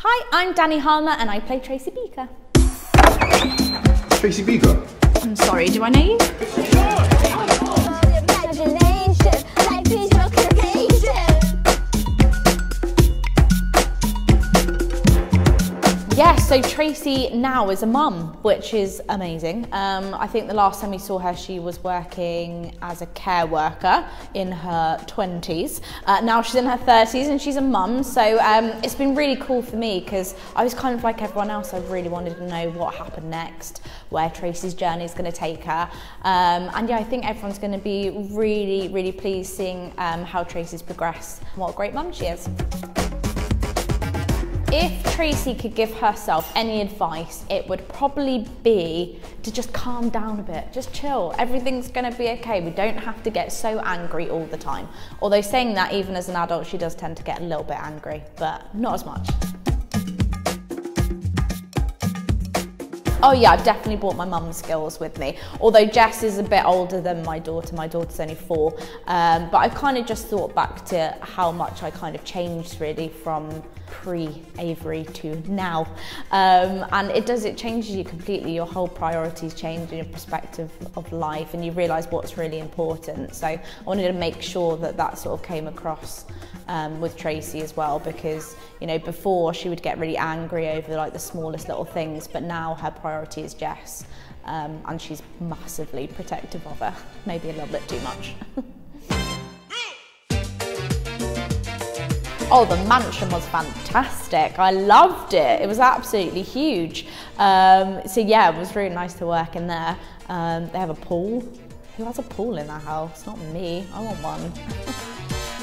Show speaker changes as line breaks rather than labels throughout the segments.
Hi, I'm Dani Harmer and I play Tracy Beaker.
Tracy Beaker.
I'm sorry, do I know you? Yes, so Tracy now is a mum, which is amazing. Um, I think the last time we saw her, she was working as a care worker in her 20s. Uh, now she's in her 30s and she's a mum, so um, it's been really cool for me because I was kind of like everyone else. I really wanted to know what happened next, where Tracy's journey is going to take her. Um, and yeah, I think everyone's going to be really, really pleased seeing um, how Tracy's progressed what a great mum she is. If Tracy could give herself any advice, it would probably be to just calm down a bit, just chill. Everything's going to be okay. We don't have to get so angry all the time. Although, saying that, even as an adult, she does tend to get a little bit angry, but not as much. Oh yeah, I've definitely brought my mum's skills with me. Although Jess is a bit older than my daughter, my daughter's only four. Um, but I've kind of just thought back to how much I kind of changed really from pre-Avery to now. Um, and it does, it changes you completely. Your whole priorities change and your perspective of life and you realise what's really important. So I wanted to make sure that that sort of came across um, with Tracy as well because, you know, before she would get really angry over like the smallest little things, but now her priority is Jess. Um, and she's massively protective of her, maybe a little bit too much. Oh, the mansion was fantastic. I loved it. It was absolutely huge. Um, so yeah, it was really nice to work in there. Um, they have a pool. Who has a pool in their house? Not me. I want one.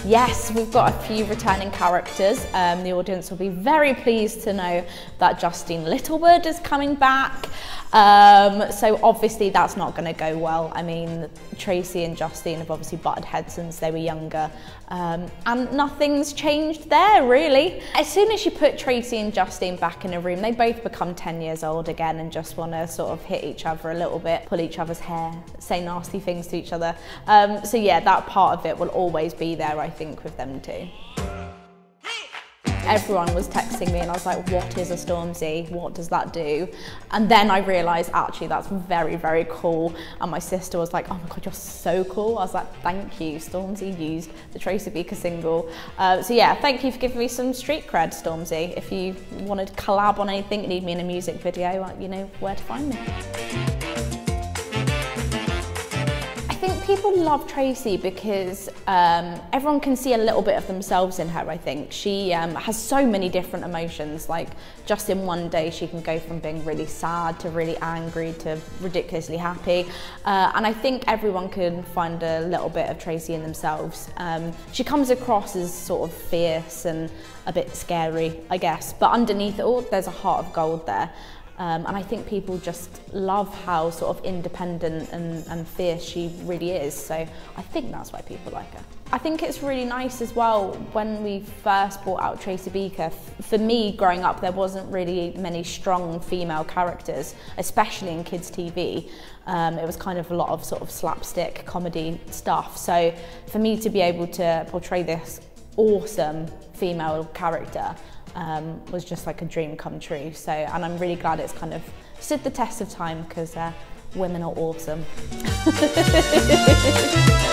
Yes, we've got a few returning characters. Um, the audience will be very pleased to know that Justine Littlewood is coming back. Um, so obviously that's not going to go well. I mean, Tracy and Justine have obviously butted heads since they were younger. Um, and nothing's changed there, really. As soon as you put Tracy and Justine back in a room, they both become 10 years old again and just want to sort of hit each other a little bit, pull each other's hair, say nasty things to each other. Um, so yeah, that part of it will always be there, I think, with them too. Everyone was texting me and I was like, what is a Stormzy? What does that do? And then I realised actually that's very, very cool. And my sister was like, oh my God, you're so cool. I was like, thank you. Stormzy used the Tracy Beaker single. Uh, so yeah, thank you for giving me some street cred, Stormzy. If you wanted to collab on anything, need me in a music video, you know where to find me. People love Tracy because um, everyone can see a little bit of themselves in her, I think. She um, has so many different emotions, like just in one day she can go from being really sad to really angry to ridiculously happy. Uh, and I think everyone can find a little bit of Tracy in themselves. Um, she comes across as sort of fierce and a bit scary, I guess, but underneath it all, there's a heart of gold there. Um, and I think people just love how sort of independent and, and fierce she really is. So I think that's why people like her. I think it's really nice as well when we first brought out Tracy Beaker. For me, growing up, there wasn't really many strong female characters, especially in kids' TV. Um, it was kind of a lot of sort of slapstick comedy stuff. So for me to be able to portray this awesome female character um, was just like a dream come true. So, and I'm really glad it's kind of stood the test of time because uh, women are awesome.